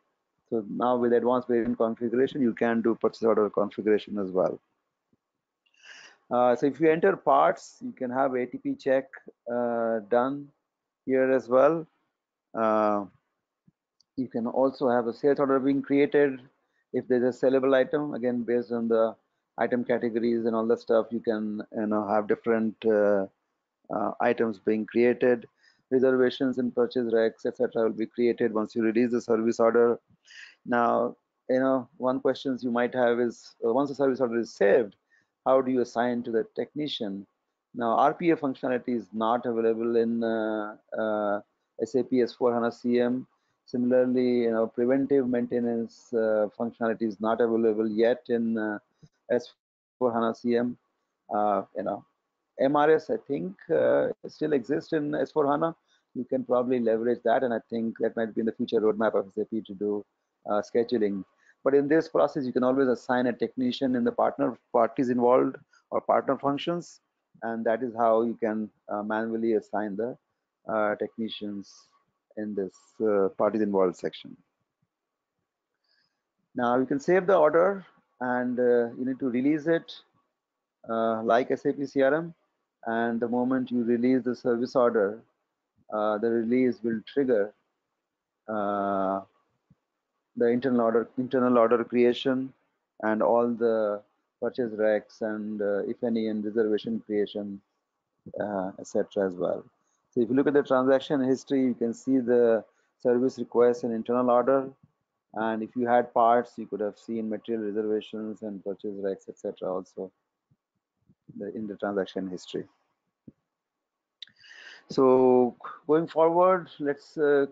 So now with advanced variant configuration, you can do purchase order configuration as well. Uh, so if you enter parts, you can have ATP check uh, done here as well. Uh, you can also have a sales order being created if there's a sellable item again based on the item categories and all that stuff you can you know have different uh, uh, items being created reservations and purchase recs etc will be created once you release the service order now you know one questions you might have is uh, once the service order is saved how do you assign to the technician now rpa functionality is not available in uh, uh, sap s4 hana cm Similarly, you know, preventive maintenance uh, functionality is not available yet in uh, S4 HANA CM. Uh, you know, MRS, I think, still exists in S4 HANA. You can probably leverage that, and I think that might be in the future roadmap of SAP to do uh, scheduling. But in this process, you can always assign a technician in the partner parties involved or partner functions, and that is how you can uh, manually assign the technicians in this uh, parties involved section. Now you can save the order and uh, you need to release it uh, like SAP CRM and the moment you release the service order, uh, the release will trigger uh, the internal order internal order creation and all the purchase recs and uh, if any and reservation creation etc as well so if you look at the transaction history, you can see the service request and internal order. And if you had parts, you could have seen material reservations and purchase recs, etc. Also the, in the transaction history. So going forward, let's uh,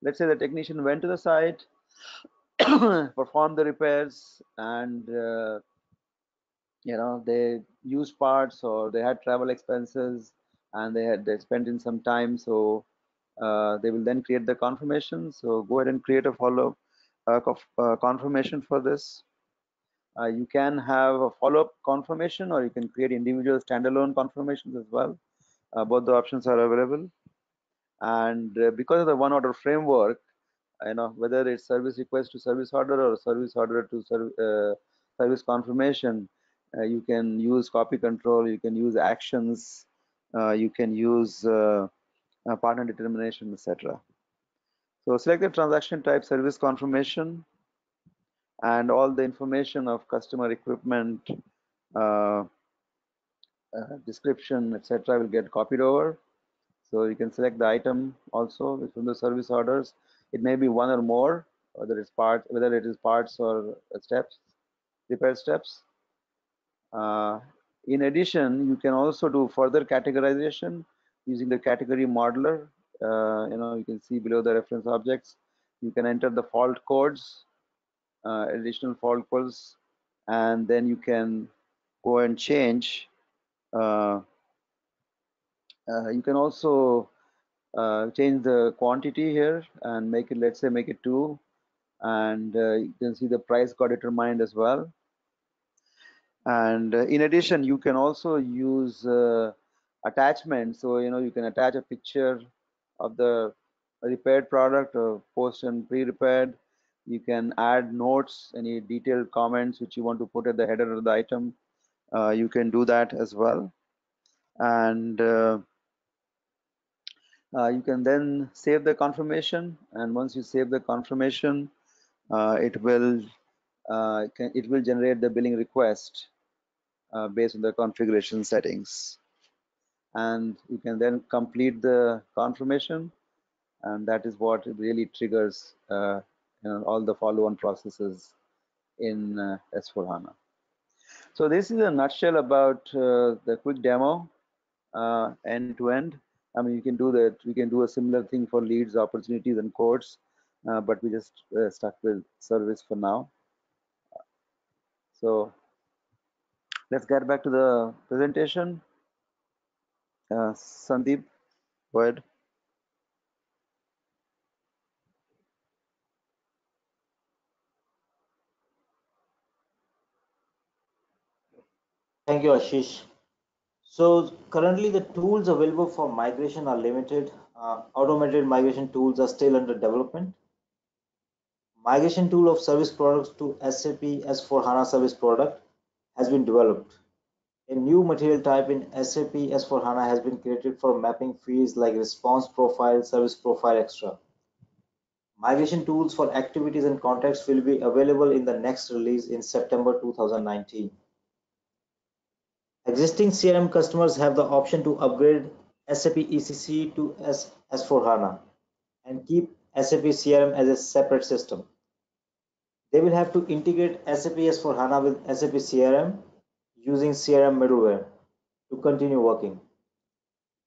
let's say the technician went to the site, [coughs] performed the repairs, and uh, you know they used parts or they had travel expenses and they had they spent in some time. So uh, they will then create the confirmation. So go ahead and create a follow uh, uh, confirmation for this. Uh, you can have a follow-up confirmation or you can create individual standalone confirmations as well. Uh, both the options are available. And uh, because of the one order framework, you know, whether it's service request to service order or service order to serv uh, service confirmation, uh, you can use copy control, you can use actions, uh, you can use partner determination, etc. So select the transaction type service confirmation and all the information of customer equipment uh, uh, description, etc., will get copied over. So you can select the item also from the service orders. It may be one or more, whether it's part, whether it is parts or steps, repair steps. Uh, in addition, you can also do further categorization using the category modeler. Uh, you know, you can see below the reference objects. You can enter the fault codes, uh, additional fault codes, and then you can go and change uh, uh, you can also uh, change the quantity here and make it, let's say, make it two. And you can see the price got determined as well. And in addition, you can also use attachment. So, you know, you can attach a picture of the repaired product or post and pre-repaired. You can add notes, any detailed comments which you want to put at the header of the item uh, you can do that as well and uh, uh, you can then save the confirmation and once you save the confirmation uh, it will uh, it will generate the billing request uh, based on the configuration settings and you can then complete the confirmation and that is what really triggers you know, all the follow-on processes in S4 HANA. So this is a nutshell about uh, the quick demo uh, end to end. I mean, you can do that. We can do a similar thing for leads, opportunities, and codes, uh, but we just uh, stuck with service for now. So let's get back to the presentation. Uh, Sandeep, go ahead. Thank you, Ashish. So currently the tools available for migration are limited. Uh, automated migration tools are still under development. Migration tool of service products to SAP S4 HANA service product has been developed. A new material type in SAP S4 HANA has been created for mapping fields like response profile, service profile, extra. Migration tools for activities and contacts will be available in the next release in September 2019. Existing CRM customers have the option to upgrade SAP ECC to S4HANA and keep SAP CRM as a separate system. They will have to integrate SAP S4HANA with SAP CRM using CRM middleware to continue working.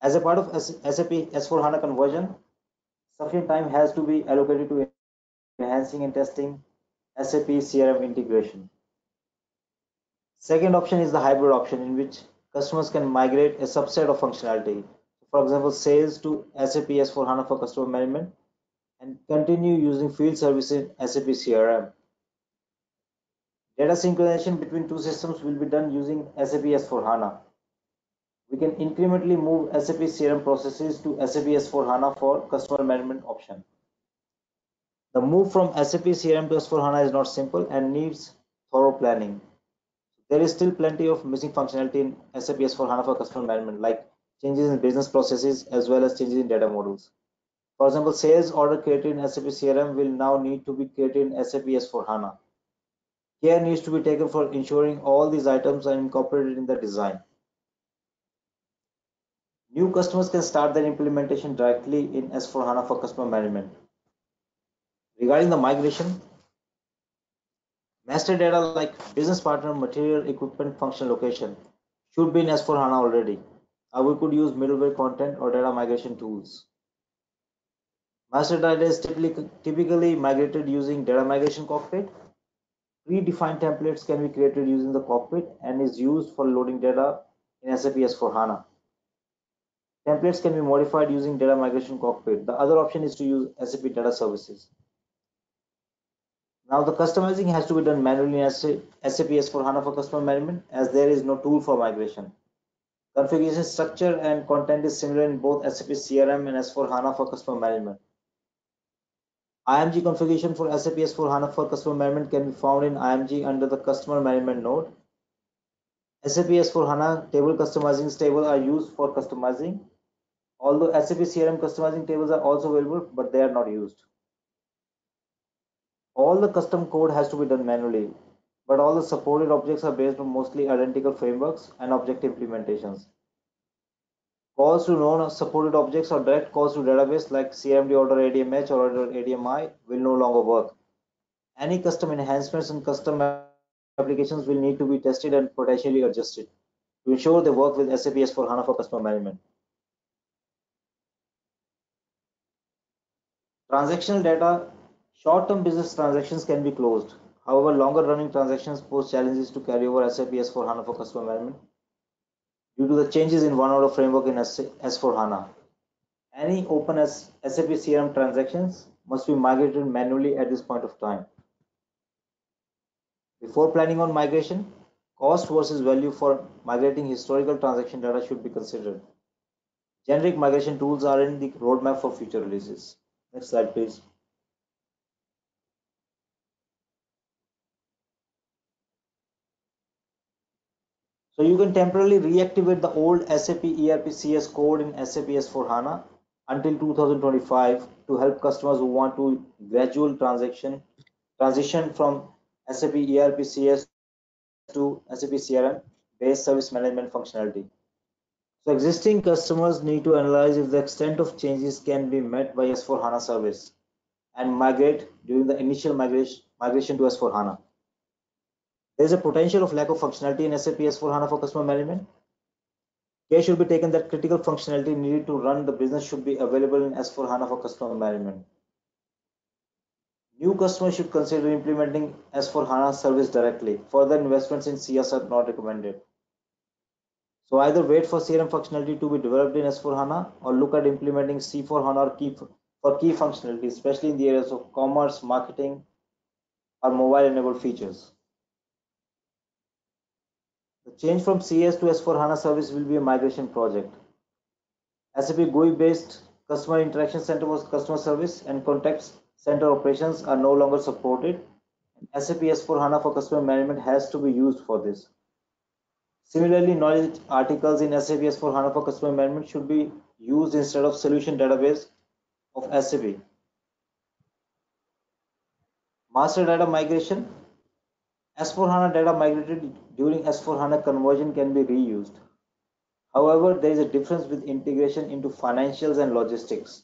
As a part of SAP S4HANA conversion, sufficient time has to be allocated to enhancing and testing SAP CRM integration. Second option is the hybrid option in which customers can migrate a subset of functionality. For example, sales to SAP S4HANA for customer management and continue using field services in SAP CRM. Data synchronization between two systems will be done using SAP S4HANA. We can incrementally move SAP CRM processes to SAP S4HANA for customer management option. The move from SAP CRM to S4HANA is not simple and needs thorough planning there is still plenty of missing functionality in SAP S4HANA for customer management, like changes in business processes as well as changes in data models. For example, sales order created in SAP CRM will now need to be created in SAP S4HANA. Care needs to be taken for ensuring all these items are incorporated in the design. New customers can start their implementation directly in S4HANA for customer management. Regarding the migration, Master data like business partner, material, equipment, function, location should be in S4HANA already. Or we could use middleware content or data migration tools. Master data is typically, typically migrated using data migration cockpit. Predefined templates can be created using the cockpit and is used for loading data in SAP S4HANA. Templates can be modified using data migration cockpit. The other option is to use SAP data services. Now the customizing has to be done manually in SAP S4HANA for customer management as there is no tool for migration. Configuration structure and content is similar in both SAP CRM and S4HANA for customer management. IMG configuration for SAP S4HANA for customer management can be found in IMG under the customer management node. SAP S4HANA table customizing tables are used for customizing Although SAP CRM customizing tables are also available, but they are not used. All the custom code has to be done manually, but all the supported objects are based on mostly identical frameworks and object implementations. Calls to non-supported objects or direct calls to database like CMD order ADMH or order ADMI will no longer work. Any custom enhancements and custom applications will need to be tested and potentially adjusted to ensure they work with SAP S4HANA for customer management. Transactional data, short-term business transactions can be closed. However, longer running transactions pose challenges to carry over SAP S4HANA for customer management due to the changes in one order framework in S4HANA. Any open SAP CRM transactions must be migrated manually at this point of time. Before planning on migration, cost versus value for migrating historical transaction data should be considered. Generic migration tools are in the roadmap for future releases. Next slide, please. So you can temporarily reactivate the old SAP ERP CS code in SAP S4HANA until 2025 to help customers who want to gradual transaction transition from SAP ERP CS to SAP CRM based service management functionality. So existing customers need to analyze if the extent of changes can be met by S4 HANA service and migrate during the initial migration, migration to S4 HANA. There is a potential of lack of functionality in SAP S4 HANA for customer management. Care should be taken that critical functionality needed to run the business should be available in S4 HANA for customer management. New customers should consider implementing S4 HANA service directly. Further investments in CS are not recommended. So either wait for CRM functionality to be developed in S4HANA or look at implementing C4HANA or key, for key functionality, especially in the areas of commerce, marketing, or mobile enabled features. The change from CS to S4HANA service will be a migration project. SAP GUI based customer interaction center was customer service and contact center operations are no longer supported. SAP S4HANA for customer management has to be used for this. Similarly, knowledge articles in SAP S4HANA for customer management should be used instead of solution database of SAP. Master data migration. S4HANA data migrated during S4HANA conversion can be reused. However, there is a difference with integration into financials and logistics.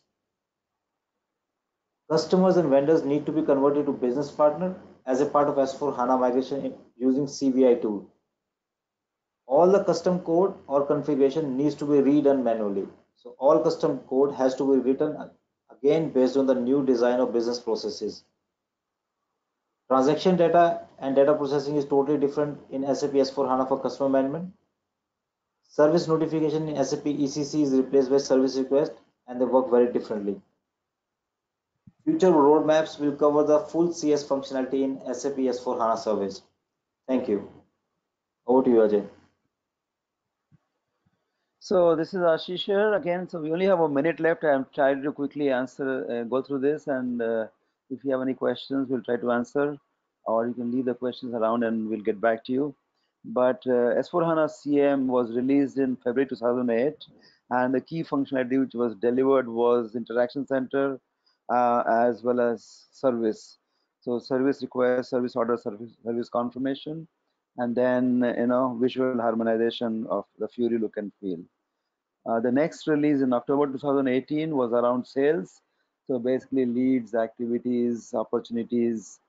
Customers and vendors need to be converted to business partner as a part of S4HANA migration using CVI tool all the custom code or configuration needs to be redone manually. So all custom code has to be written again based on the new design of business processes. Transaction data and data processing is totally different in SAP S4HANA for customer management. Service notification in SAP ECC is replaced by service request and they work very differently. Future roadmaps will cover the full CS functionality in SAP S4HANA service. Thank you. Over to you, Ajay. So this is Ashish here again. So we only have a minute left. I'm trying to quickly answer, uh, go through this, and uh, if you have any questions, we'll try to answer, or you can leave the questions around, and we'll get back to you. But uh, S4 HANA CM was released in February 2008, and the key functionality which was delivered was interaction center uh, as well as service. So service request, service order, service service confirmation, and then you know visual harmonization of the Fiori look and feel. Uh, the next release in October 2018 was around sales. So basically leads, activities, opportunities,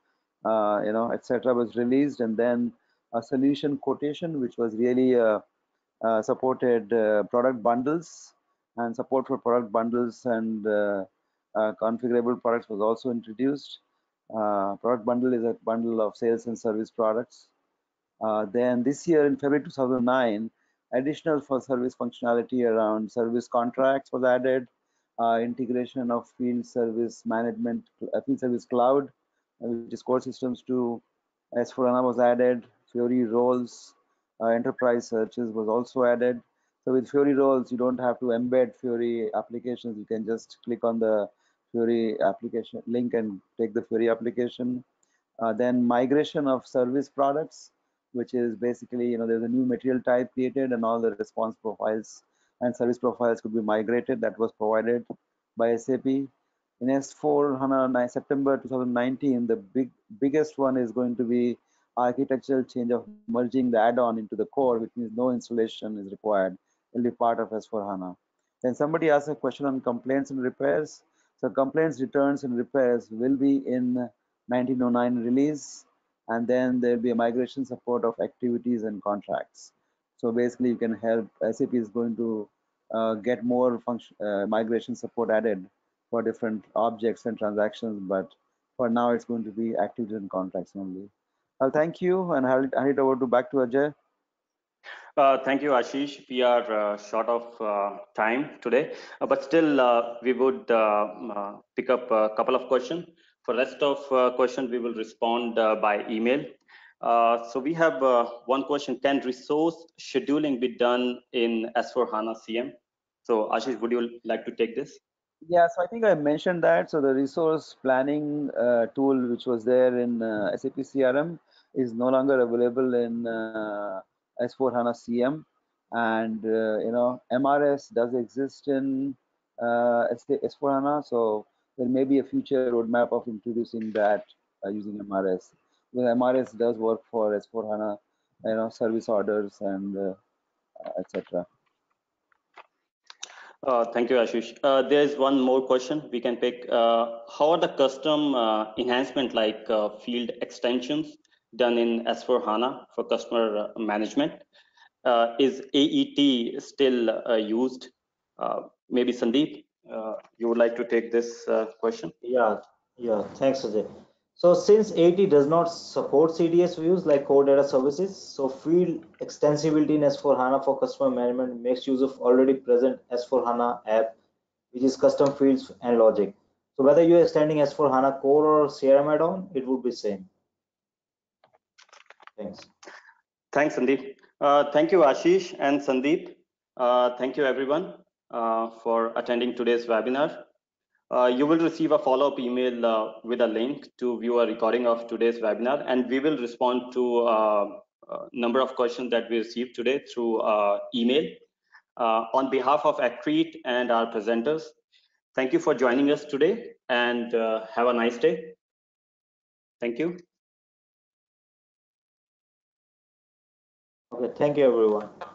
uh, you know, etc. was released, and then a solution quotation, which was really uh, uh, supported uh, product bundles and support for product bundles and uh, uh, configurable products was also introduced. product bundle is a bundle of sales and service products. then this year in February 2009, additional for service functionality around service contracts was added, uh, integration of field service management, uh, field service cloud, uh, which is core systems to S4HANA was added, Fiori roles, uh, enterprise searches was also added. So with Fiori roles, you don't have to embed Fiori applications. You can just click on the Fiori application link and take the Fiori application. Uh, then migration of service products, which is basically, you know, there's a new material type created and all the response profiles and service profiles could be migrated. That was provided by SAP. In S4 HANA September 2019, the big biggest one is going to be architectural change of merging the add-on into the core, which means no installation is required. It will be part of S4 HANA. Then somebody asked a question on complaints and repairs. So complaints, returns, and repairs will be in 1909 release, and then there'll be a migration support of activities and contracts. So basically, you can help. SAP is going to uh, get more function uh, migration support added for different objects and transactions, but for now, it's going to be activities and contracts only. I'll thank you and I'll hand it over to back to Ajay. Uh, thank you, Ashish. We are uh, short of uh, time today, uh, but still uh, we would uh, pick up a couple of questions. For rest of questions, we will respond by email. so we have one question: Can resource scheduling be done in S4 HANA CM? So Ashish, would you like to take this? Yeah, so I think I mentioned that. So the resource planning tool, which was there in SAP CRM, is no longer available in S4 HANA CM. And, uh, you know, MRS does exist in uh, S4 HANA. So there may be a future roadmap of introducing that uh, using MRS. Because MRS does work for S4 HANA, you know, service orders and uh, etc. Uh, thank you, Ashish. Uh, there's one more question we can pick. Uh, how are the custom uh, enhancement like uh, field extensions done in S4 HANA for customer management. Is AET still used? maybe Sandeep, you would like to take this question? Yeah, yeah, thanks, Ajay. So since AET does not support CDS views like core data services, so field extensibility in S4HANA for customer management makes use of already present S4HANA app, which is custom fields and logic. So whether you're extending S4HANA core or CRM add-on, it would be same. Thanks. Thanks, Sandeep. Uh, thank you, Ashish and Sandeep. Uh, thank you, everyone, uh, for attending today's webinar. Uh, you will receive a follow-up email uh, with a link to view a recording of today's webinar, and we will respond to uh, a number of questions that we received today through email. on behalf of Accrete and our presenters, thank you for joining us today, and have a nice day. Thank you. Okay, thank you everyone.